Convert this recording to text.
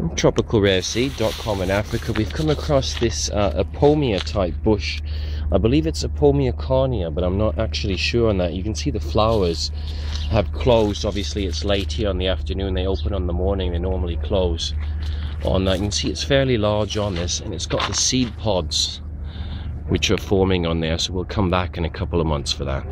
tropicalrareseed.com in Africa, we've come across this uh, Ipomoea type bush. I believe it's Ipomoea carnea, but I'm not actually sure on that. You can see the flowers have closed. Obviously, it's late here in the afternoon. They open on the morning. They normally close on that. You can see it's fairly large on this, and it's got the seed pods which are forming on there. So we'll come back in a couple of months for that.